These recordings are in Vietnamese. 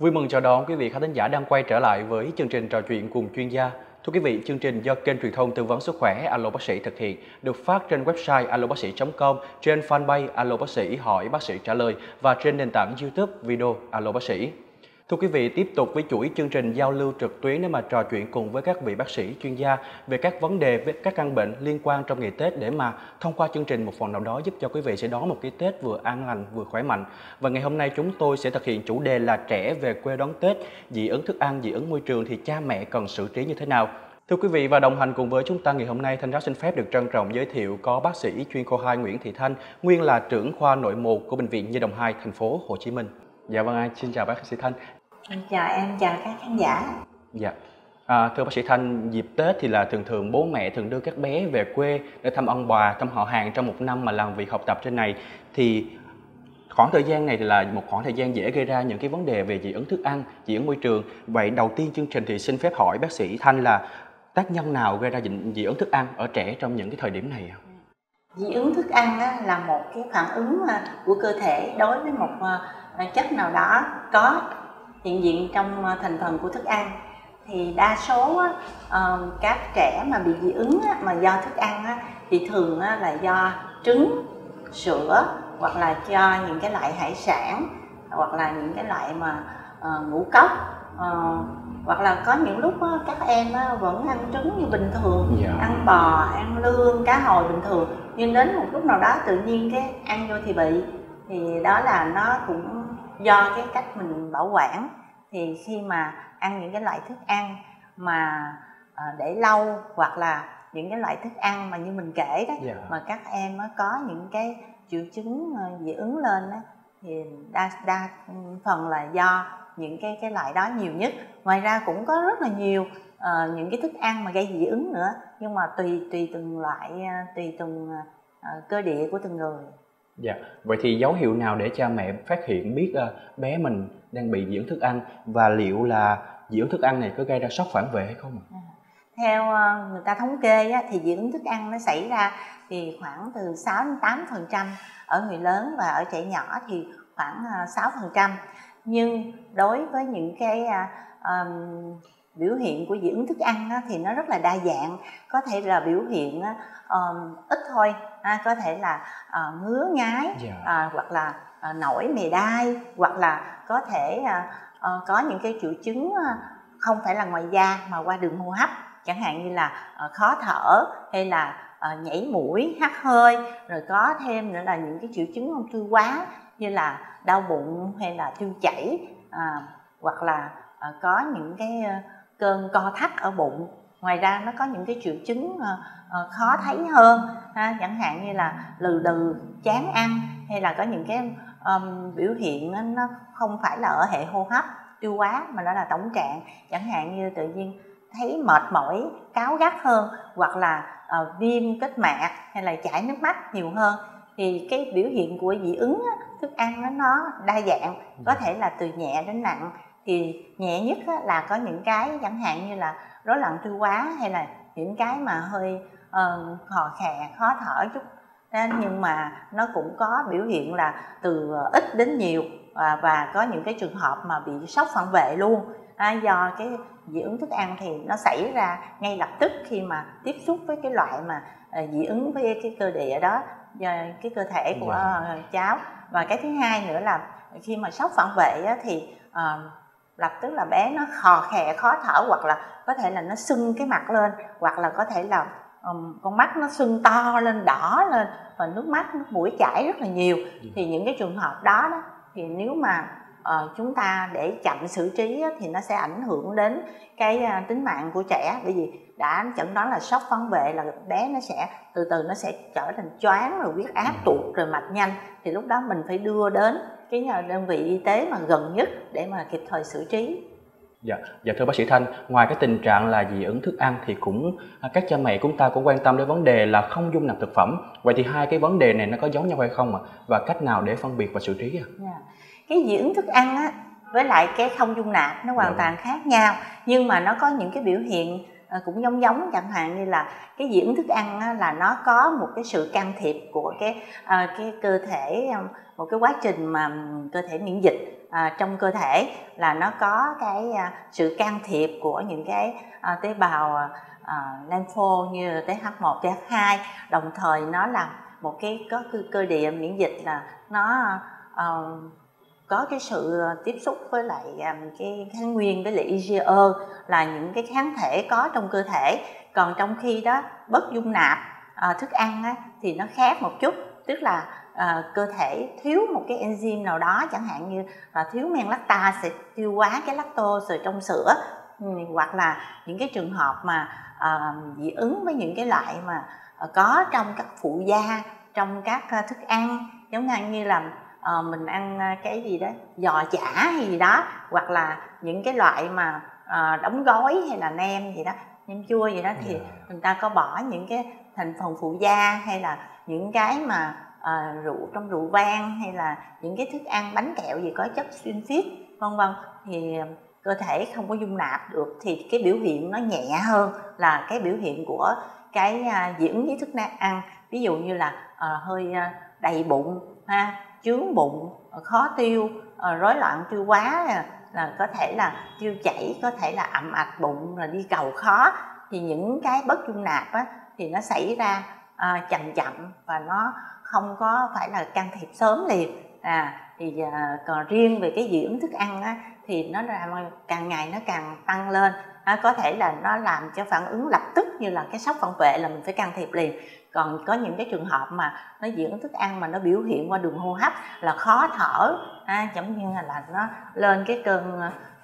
Vui mừng chào đón quý vị khán thính giả đang quay trở lại với chương trình trò chuyện cùng chuyên gia. Thưa quý vị, chương trình do kênh truyền thông tư vấn sức khỏe Alo Bác sĩ thực hiện, được phát trên website alobacsi.com, trên fanpage Alo Bác sĩ hỏi bác sĩ trả lời và trên nền tảng YouTube video Alo Bác sĩ. Thưa quý vị, tiếp tục với chuỗi chương trình giao lưu trực tuyến để mà trò chuyện cùng với các vị bác sĩ chuyên gia về các vấn đề về các căn bệnh liên quan trong ngày Tết để mà thông qua chương trình một phần nào đó giúp cho quý vị sẽ đón một cái Tết vừa an lành vừa khỏe mạnh. Và ngày hôm nay chúng tôi sẽ thực hiện chủ đề là trẻ về quê đón Tết, dị ứng thức ăn, dị ứng môi trường thì cha mẹ cần xử trí như thế nào? Thưa quý vị và đồng hành cùng với chúng ta ngày hôm nay, Thanh Giáo xin phép được trân trọng giới thiệu có bác sĩ chuyên khoa 2 Nguyễn Thị Thanh, nguyên là trưởng khoa nội một của bệnh viện Nhi đồng 2 thành phố Hồ Chí Minh. Dạ vâng, xin chào bác sĩ Thanh. Chào em, chào các khán giả. Dạ. À, thưa bác sĩ Thanh, dịp Tết thì là thường thường bố mẹ thường đưa các bé về quê để thăm ông bà, thăm họ hàng trong một năm mà làm việc học tập trên này thì khoảng thời gian này thì là một khoảng thời gian dễ gây ra những cái vấn đề về dị ứng thức ăn, dị ứng môi trường. Vậy đầu tiên chương trình thì xin phép hỏi bác sĩ Thanh là tác nhân nào gây ra dị, dị ứng thức ăn ở trẻ trong những cái thời điểm này ạ? Dị ứng thức ăn là một cái phản ứng à, của cơ thể đối với một à, chất nào đó có hiện diện trong ờ, thành phần của thức ăn thì đa số uh, các trẻ mà bị dị ứng mà do thức ăn thì thường là do trứng sữa hoặc là cho những cái loại hải sản hoặc là những cái loại mà uh, ngũ cốc uh, hoặc là có những lúc các em vẫn ăn trứng như bình thường yeah. Dạ. ăn bò ăn lương cá hồi bình thường nhưng đến một lúc nào đó tự nhiên cái ăn vô thì bị thì đó là nó cũng do cái cách mình bảo quản thì khi mà ăn những cái loại thức ăn mà uh, để lâu hoặc là những cái loại thức ăn mà như mình kể đó yeah. Dạ. mà các em có những cái triệu chứng uh, dị ứng lên đó thì đa đa phần là do những cái cái loại đó nhiều nhất ngoài ra cũng có rất là nhiều uh, những cái thức ăn mà gây dị ứng nữa nhưng mà tùy tùy từng loại uh, tùy từng uh, cơ địa của từng người Dạ, vậy thì dấu hiệu nào để cha mẹ phát hiện biết uh, bé mình đang bị dị ứng thức ăn và liệu là dị ứng thức ăn này có gây ra sốc phản vệ hay không ạ? À, theo uh, người ta thống kê á, thì dị ứng thức ăn nó xảy ra thì khoảng từ 6 đến 8 phần trăm ở người lớn và ở trẻ nhỏ thì khoảng ờ, uh, 6 phần trăm. Nhưng đối với những cái uh, um, biểu hiện của dị ứng thức ăn á, thì nó rất là đa dạng có thể là biểu hiện um, ít thôi ha, có thể là uh, ngứa ngái yeah. Dạ. uh, hoặc là uh, nổi mề đai hoặc là có thể uh, uh, có những cái triệu chứng uh, không phải là ngoài da mà qua đường hô hấp chẳng hạn như là uh, khó thở hay là uh, nhảy mũi hắt hơi rồi có thêm nữa là những cái triệu chứng ung thư quá như là đau bụng hay là tiêu chảy uh, hoặc là có những cái cơn co thắt ở bụng. Ngoài ra nó có những cái triệu chứng uh, uh, khó thấy hơn ha, chẳng hạn như là lừ đừ chán ăn hay là có những cái um, biểu hiện nó, nó không phải là ở hệ hô hấp tiêu hóa mà nó là tổng trạng. Chẳng hạn như tự nhiên thấy mệt mỏi cáo gắt hơn hoặc là uh, viêm kết mạc hay là chảy nước mắt nhiều hơn thì cái biểu hiện của dị ứng á, thức ăn nó, nó đa dạng có thể là từ nhẹ đến nặng thì nhẹ nhất á, là có những cái chẳng hạn như là rối loạn tiêu hóa hay là những cái mà hơi uh, khò khè khó thở chút. Nên nhưng mà nó cũng có biểu hiện là từ ít đến nhiều và, và có những cái trường hợp mà bị sốc phản vệ luôn. À, do cái dị ứng thức ăn thì nó xảy ra ngay lập tức khi mà tiếp xúc với cái loại mà uh, dị ứng với cái cơ địa đó cái cơ thể của uh, cháu. Và cái thứ hai nữa là khi mà sốc phản vệ á, thì uh, lập tức là bé nó khò khè khó thở hoặc là có thể là nó sưng cái mặt lên hoặc là có thể là um, con mắt nó sưng to lên đỏ lên và nước mắt nước mũi chảy rất là nhiều ừ. thì những cái trường hợp đó đó thì nếu mà uh, chúng ta để chậm xử trí á, thì nó sẽ ảnh hưởng đến cái uh, tính mạng của trẻ bởi vì đã chẩn đoán là sốc phản vệ là bé nó sẽ từ từ nó sẽ trở thành choáng rồi huyết áp ừ. tụt rồi mạch nhanh thì lúc đó mình phải đưa đến cái đơn vị y tế mà gần nhất để mà kịp thời xử trí Dạ, dạ thưa bác sĩ Thanh, ngoài cái tình trạng là dị ứng thức ăn thì cũng à, các cha mẹ chúng ta cũng quan tâm đến vấn đề là không dung nạp thực phẩm. Vậy thì hai cái vấn đề này nó có giống nhau hay không ạ? À? Và cách nào để phân biệt và xử trí ạ? À? Dạ. Cái dị ứng thức ăn á với lại cái không dung nạp nó hoàn dạ. toàn khác nhau, nhưng mà nó có những cái biểu hiện à, cũng giống giống chẳng hạn như là cái diễn thức ăn á, là nó có một cái sự can thiệp của cái à, cái cơ thể một cái quá trình mà cơ thể miễn dịch à, trong cơ thể là nó có cái à, sự can thiệp của những cái à, tế bào à, lympho như TH1, TH2 đồng thời nó là một cái có cơ, cơ địa miễn dịch là nó uh, có cái sự ờ, tiếp xúc với lại cái kháng nguyên với lại IgE là những cái kháng thể có trong cơ thể. Còn trong khi đó bất dung nạp à, thức ăn á, thì nó khác một chút. Tức là à, cơ thể thiếu một cái enzyme nào đó chẳng hạn như là thiếu men lacta sẽ tiêu hóa cái lactose trong sữa. Ừ, hoặc là những cái trường hợp mà à, dị ứng với những cái loại mà có trong các phụ gia trong các thức ăn. Giống như là uh, mình ăn cái gì đó giò chả hay gì đó hoặc là những cái loại mà uh, đóng gói hay là nem gì đó nem chua gì đó thì yeah. Người ta có bỏ những cái thành phần phụ gia hay là những cái mà à, rượu trong rượu vang hay là những cái thức ăn bánh kẹo gì có chất xuyên phiết vân vân thì cơ thể không có dung nạp được thì cái biểu hiện nó nhẹ hơn là cái biểu hiện của cái à, dị ứng với thức ăn ví dụ như là à, hơi à, đầy bụng ha chướng bụng ờ, khó tiêu ờ, rối loạn tiêu hóa à, là có thể là tiêu chảy có thể là ẩm ạch bụng là đi cầu khó. Thì những cái bất dung nạp á, thì nó xảy ra à, chậm chậm và nó không có phải là can thiệp sớm liền. À thì à, còn riêng về cái dị ứng thức ăn á, thì nó là càng ngày nó càng tăng lên. À, có thể là nó làm cho phản ứng lập tức như là cái sốc phản vệ là mình phải can thiệp liền còn có những cái trường hợp mà nó ứng thức ăn mà nó biểu hiện qua đường hô hấp là khó thở à, giống như là nó lên cái cơn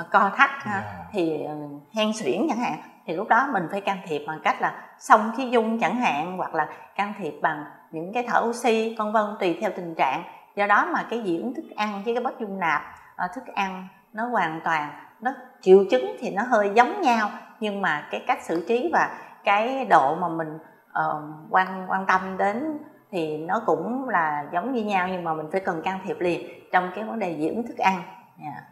uh, co thắt yeah. Dạ. thì uh, hen suyễn chẳng hạn thì lúc đó mình phải can thiệp bằng cách là xong khí dung chẳng hạn hoặc là can thiệp bằng những cái thở oxy vân vân tùy theo tình trạng do đó mà cái dị ứng thức ăn với cái bất dung nạp uh, thức ăn nó hoàn toàn nó triệu chứng thì nó hơi giống nhau nhưng mà cái cách xử trí và cái độ mà mình uh, quan quan tâm đến thì nó cũng là giống như nhau nhưng mà mình phải cần can thiệp liền trong cái vấn đề dị ứng thức ăn yeah. Dạ.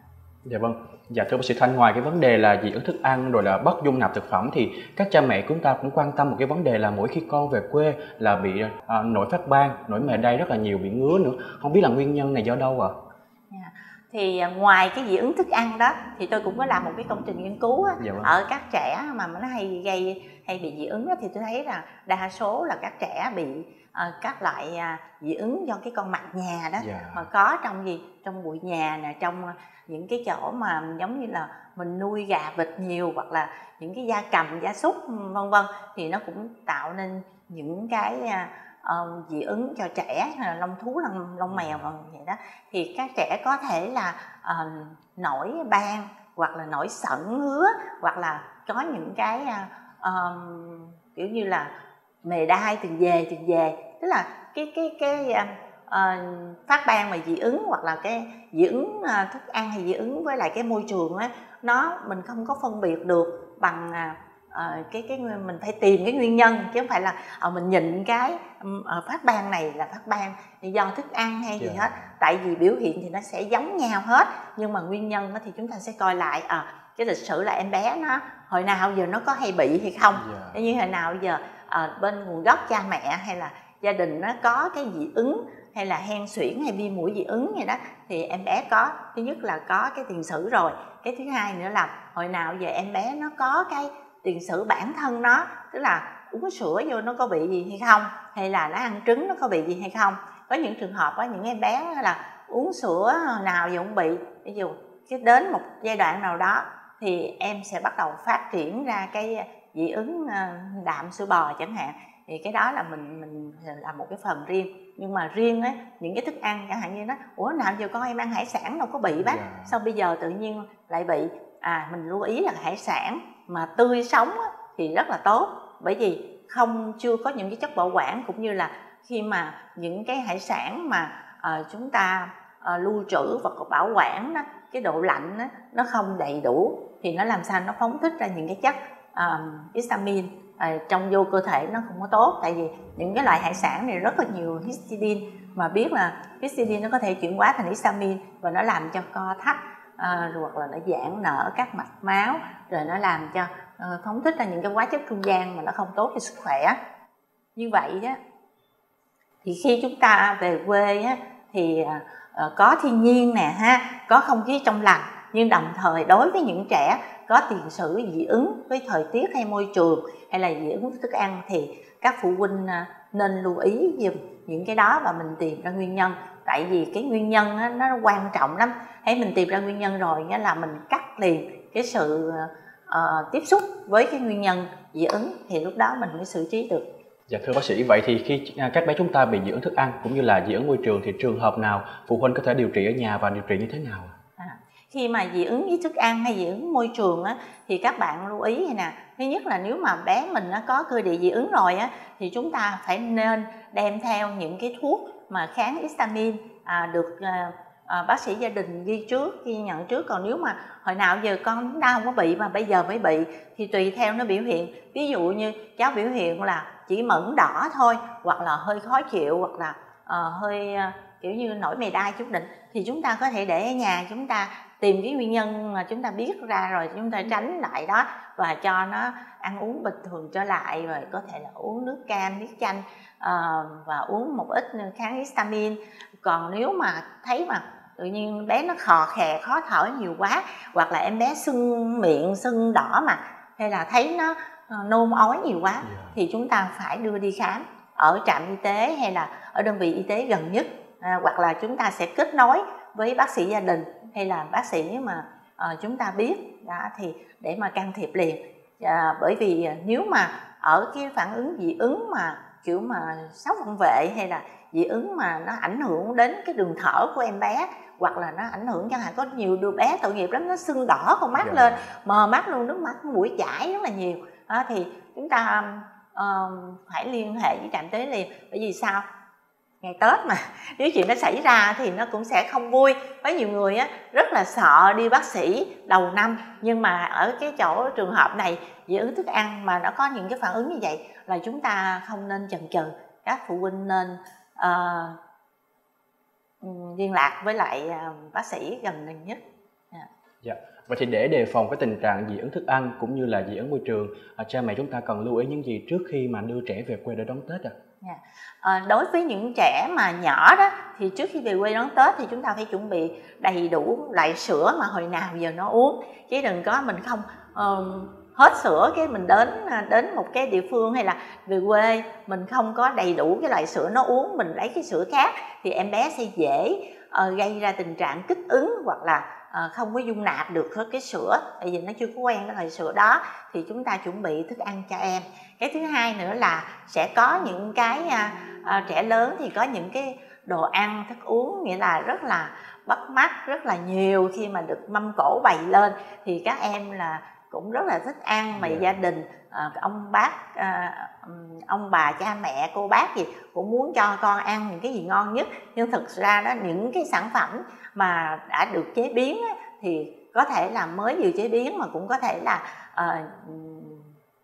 dạ vâng dạ thưa bác sĩ thanh ngoài cái vấn đề là dị ứng thức ăn rồi là bất dung nạp thực phẩm thì các cha mẹ chúng ta cũng quan tâm một cái vấn đề là mỗi khi con về quê là bị à, nổi phát ban nổi mề đay rất là nhiều bị ngứa nữa không biết là nguyên nhân này do đâu ạ à? thì à, ngoài cái dị ứng thức ăn đó thì tôi cũng có làm một cái công trình nghiên cứu á, dạ vâng. ở các trẻ mà nó hay gây hay bị dị ứng đó, thì tôi thấy là đa số là các trẻ bị uh, các loại uh, dị ứng do cái con mặt nhà đó yeah. Dạ. mà có trong gì trong bụi nhà nè trong những cái chỗ mà giống như là mình nuôi gà vịt nhiều hoặc là những cái da cầm gia súc vân vân thì nó cũng tạo nên những cái uh, dị ứng cho trẻ hay là lông thú lông, lông mèo và vậy đó thì các trẻ có thể là uh, nổi ban hoặc là nổi sẩn ngứa hoặc là có những cái uh, um, kiểu như là mề đai từng về từng về tức là cái cái cái uh, phát ban mà dị ứng hoặc là cái dị ứng uh, thức ăn hay dị ứng với lại cái môi trường á nó mình không có phân biệt được bằng uh, cái cái mình phải tìm cái nguyên nhân chứ không phải là uh, mình nhìn cái uh, phát ban này là phát ban do thức ăn hay gì yeah. Dạ. hết tại vì biểu hiện thì nó sẽ giống nhau hết nhưng mà nguyên nhân thì chúng ta sẽ coi lại à cái lịch sử là em bé nó hồi nào giờ nó có hay bị hay không? Yeah. Dạ. như hồi nào giờ à, bên nguồn gốc cha mẹ hay là gia đình nó có cái dị ứng hay là hen suyễn hay viêm mũi dị ứng gì đó thì em bé có. Thứ nhất là có cái tiền sử rồi. Cái thứ hai nữa là hồi nào giờ em bé nó có cái tiền sử bản thân nó tức là uống sữa vô nó có bị gì hay không? Hay là nó ăn trứng nó có bị gì hay không? Có những trường hợp có những em bé là uống sữa nào giờ cũng bị. Ví dụ cái đến một giai đoạn nào đó thì em sẽ bắt đầu phát triển ra cái dị ứng ờ, đạm sữa bò chẳng hạn thì cái đó là mình mình làm một cái phần riêng nhưng mà riêng á những cái thức ăn chẳng hạn như nó ủa nào giờ con em ăn hải sản đâu có bị bác yeah. Dạ. sao bây giờ tự nhiên lại bị à mình lưu ý là hải sản mà tươi sống á, thì rất là tốt bởi vì không chưa có những cái chất bảo quản cũng như là khi mà những cái hải sản mà uh, chúng ta uh, lưu trữ và bảo quản đó, cái độ lạnh á, nó không đầy đủ thì nó làm sao nó phóng thích ra những cái chất um, histamine uh, trong vô cơ thể nó không có tốt. Tại vì những cái loại hải sản này rất là nhiều histidine mà biết là histidine nó có thể chuyển hóa thành histamine và nó làm cho co thắt à, hoặc là nó giãn nở các mạch máu rồi nó làm cho uh, phóng thích ra những cái hóa chất trung gian mà nó không tốt cho sức khỏe. Như vậy đó thì khi chúng ta về quê á, thì uh, Ờ, có thiên nhiên nè ha có không khí trong lành nhưng đồng thời đối với những trẻ có tiền sử dị ứng với thời tiết hay môi trường hay là dị ứng với thức ăn thì các phụ huynh à, nên lưu ý dùm những cái đó và mình tìm ra nguyên nhân. Tại vì cái nguyên nhân nó quan trọng lắm. Hãy mình tìm ra nguyên nhân rồi nghĩa là mình cắt liền cái sự uh, tiếp xúc với cái nguyên nhân dị ứng thì lúc đó mình mới xử trí được. Dạ thưa bác sĩ, vậy thì khi à, các bé chúng ta bị dị ứng thức ăn cũng như là dị ứng môi trường thì trường hợp nào phụ huynh có thể điều trị ở nhà và điều trị như thế nào? À, khi mà dị ứng với thức ăn hay dị ứng môi trường á, thì các bạn lưu ý nè thứ nhất là nếu mà bé mình nó có cơ địa dị ứng rồi á, thì chúng ta phải nên đem theo những cái thuốc mà kháng histamine à, được à, à, bác sĩ gia đình ghi trước ghi nhận trước còn nếu mà hồi nào giờ con đau không có bị mà bây giờ mới bị thì tùy theo nó biểu hiện ví dụ như cháu biểu hiện là chỉ mẫn đỏ thôi hoặc là hơi khó chịu hoặc là uh, hơi uh, kiểu như nổi mề đai chút định thì chúng ta có thể để ở nhà chúng ta tìm cái nguyên nhân mà chúng ta biết ra rồi chúng ta tránh lại đó và cho nó ăn uống bình thường trở lại rồi có thể là uống nước cam nước chanh uh, và uống một ít kháng histamine. Còn nếu mà thấy mà tự nhiên bé nó khò khè khó thở nhiều quá hoặc là em bé sưng miệng sưng đỏ mặt hay là thấy nó nôn ói nhiều quá dạ. thì chúng ta phải đưa đi khám ở trạm y tế hay là ở đơn vị y tế gần nhất à, hoặc là chúng ta sẽ kết nối với bác sĩ gia đình hay là bác sĩ mà uh, chúng ta biết đó thì để mà can thiệp liền à, bởi vì nếu mà ở cái phản ứng dị ứng mà kiểu mà sốc phản vệ hay là dị ứng mà nó ảnh hưởng đến cái đường thở của em bé hoặc là nó ảnh hưởng chẳng hạn có nhiều đứa bé tội nghiệp lắm nó sưng đỏ con mắt yeah. Dạ. lên mờ mắt luôn nước mắt mũi chảy rất là nhiều đó, thì chúng ta um, phải liên hệ với trạm tế liền. Bởi vì sao? Ngày tết mà nếu chuyện nó xảy ra thì nó cũng sẽ không vui. Có nhiều người á rất là sợ đi bác sĩ đầu năm nhưng mà ở cái chỗ trường hợp này dị ứng thức ăn mà nó có những cái phản ứng như vậy là chúng ta không nên chần chừ. Các phụ huynh nên uh, liên lạc với lại ờ, bác sĩ gần gần nhất. Yeah. yeah. Vậy thì để đề phòng cái tình trạng dị ứng thức ăn cũng như là dị ứng môi trường, à, cha mẹ chúng ta cần lưu ý những gì trước khi mà đưa trẻ về quê để đón Tết ạ? À? Yeah. À, đối với những trẻ mà nhỏ đó thì trước khi về quê đón Tết thì chúng ta phải chuẩn bị đầy đủ loại sữa mà hồi nào giờ nó uống chứ đừng có mình không um, hết sữa cái mình đến à, đến một cái địa phương hay là về quê mình không có đầy đủ cái loại sữa nó uống mình lấy cái sữa khác thì em bé sẽ dễ uh, gây ra tình trạng kích ứng hoặc là Ờ, không có dung nạp được cái sữa tại vì nó chưa có quen cái loại sữa đó thì chúng ta chuẩn bị thức ăn cho em. Cái thứ hai nữa là sẽ có những cái à, à, trẻ lớn thì có những cái đồ ăn thức uống nghĩa là rất là bắt mắt rất là nhiều khi mà được mâm cổ bày lên. Thì các em là cũng rất là thích ăn mà yeah. Dạ. gia đình à, ông bác à, ông bà cha mẹ cô bác gì cũng muốn cho con ăn những cái gì ngon nhất nhưng thực ra đó những cái sản phẩm mà đã được chế biến á, thì có thể là mới vừa chế biến mà cũng có thể là à,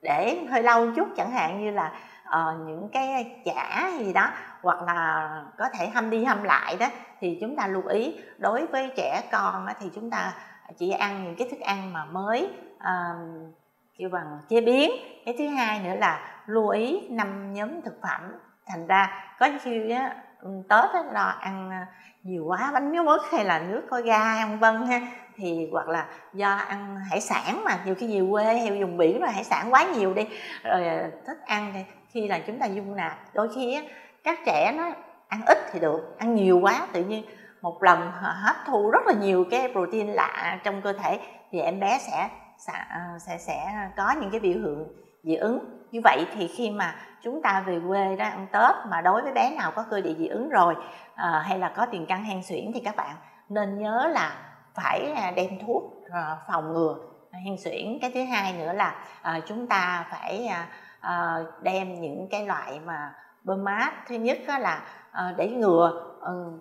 để hơi lâu chút chẳng hạn như là uh, những cái chả gì đó hoặc là có thể hâm đi hâm lại đó thì chúng ta lưu ý đối với trẻ con thì chúng ta chỉ ăn những cái thức ăn mà mới uh, kêu bằng chế biến. Cái thứ hai nữa là lưu ý năm nhóm thực phẩm. Thành ra có khi á, tết á, lo ăn ờ, nhiều quá bánh miếng mứt hay là nước có ga vân vân ha thì hoặc là do ăn hải sản mà nhiều khi nhiều quê hay dùng biển rồi hải sản quá nhiều đi rồi thức thích ăn thì khi là chúng ta dung nạp. Đôi khi á, các trẻ nó ăn ít thì được ăn nhiều quá tự nhiên một lần hấp thu rất là nhiều cái protein lạ trong cơ thể thì em bé sẽ à, sẽ sẽ có những cái biểu hiện dị ứng. Như vậy thì khi mà chúng ta về quê đó ăn tết mà đối với bé nào có cơ địa dị ứng rồi à, hay là có tiền căn hen suyễn thì các bạn nên nhớ là phải à, đem thuốc à, phòng ngừa hen suyễn. Cái thứ hai nữa là à, chúng ta phải à, à, đem những cái loại mà bơm mát thứ nhất là à, để ngừa ừ,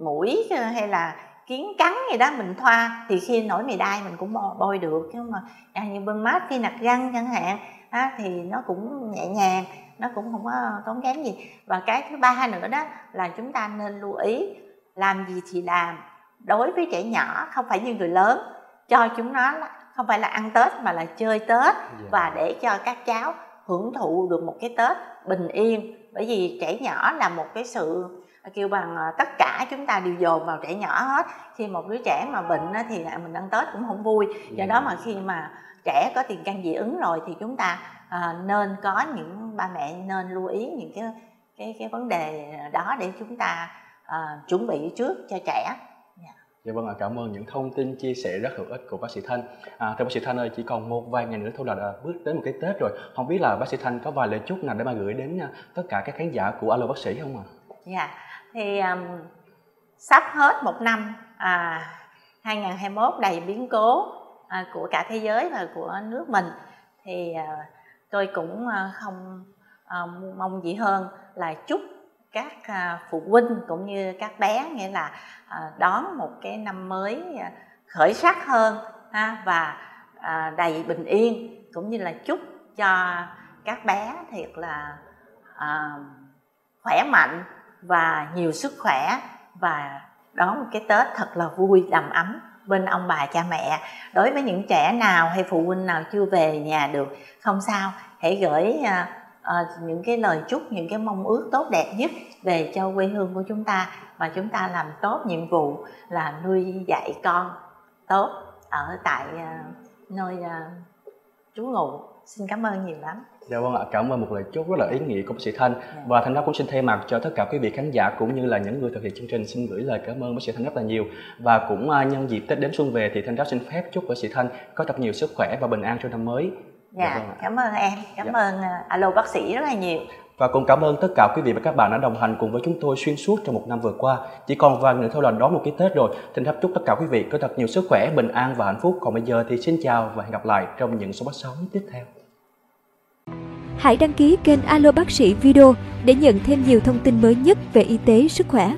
mũi hay là kiến cắn gì đó mình thoa thì khi nổi mì đai mình cũng bôi được chứ mà à, như bên mát khi nặt răng chẳng hạn á, thì nó cũng nhẹ nhàng nó cũng không có tốn kém gì và cái thứ ba nữa đó là chúng ta nên lưu ý làm gì thì làm đối với trẻ nhỏ không phải như người lớn cho chúng nó không phải là ăn tết mà là chơi tết. Dạ. và để cho các cháu hưởng thụ được một cái tết bình yên bởi vì trẻ nhỏ là một cái sự kêu bằng ờ, tất cả chúng ta đều dồn vào trẻ nhỏ hết khi một đứa trẻ mà bệnh thì mình ăn tết cũng không vui do đó mà khi mà trẻ có tiền căn dị ứng rồi thì chúng ta à, nên có những ba mẹ nên lưu ý những cái cái cái vấn đề đó để chúng ta à, chuẩn bị trước cho trẻ. Dạ. dạ vâng ạ, cảm ơn những thông tin chia sẻ rất hữu ích của bác sĩ Thanh. À, thưa bác sĩ Thanh ơi, chỉ còn một vài ngày nữa thôi là đã bước đến một cái Tết rồi. Không biết là bác sĩ Thanh có vài lời chúc nào để mà gửi đến tất cả các khán giả của Alo bác sĩ không ạ? À? Dạ, thì um, sắp hết một năm à, 2021 đầy biến cố à, của cả thế giới và của nước mình. Thì à, tôi cũng à, không à, mong gì hơn là chúc các à, phụ huynh cũng như các bé nghĩa là à, đón một cái năm mới à, khởi sắc hơn ha, và à, đầy bình yên cũng như là chúc cho các bé thiệt là à, khỏe mạnh và nhiều sức khỏe. Và đón một cái tết thật là vui đầm ấm bên ông bà cha mẹ. Đối với những trẻ nào hay phụ huynh nào chưa về nhà được không sao. Hãy gửi à, à, những cái lời chúc những cái mong ước tốt đẹp nhất về cho quê hương của chúng ta. Và chúng ta làm tốt nhiệm vụ là nuôi dạy con tốt ở tại à, nơi à, trú ngụ xin cảm ơn nhiều lắm Dạ vâng ạ, cảm ơn một lời chúc rất là ý nghĩa của bác sĩ Thanh dạ. và Thanh Đốc cũng xin thay mặt cho tất cả quý vị khán giả cũng như là những người thực hiện chương trình xin gửi lời cảm ơn bác sĩ Thanh rất là nhiều và cũng uh, nhân dịp Tết đến xuân về thì Thanh Đốc xin phép chúc bác sĩ Thanh có thật nhiều sức khỏe và bình an trong năm mới. Dạ, dạ vâng cảm ơn em, cảm dạ. ơn uh, alo bác sĩ rất là nhiều. Và cũng cảm ơn tất cả quý vị và các bạn đã đồng hành cùng với chúng tôi xuyên suốt trong một năm vừa qua. Chỉ còn vài nữa thôi là đón một cái Tết rồi. Xin thắp chúc tất cả quý vị có thật nhiều sức khỏe, bình an và hạnh phúc. Còn bây giờ thì xin chào và hẹn gặp lại trong những số phát sóng tiếp theo. Hãy đăng ký kênh Alo Bác sĩ Video để nhận thêm nhiều thông tin mới nhất về y tế, sức khỏe.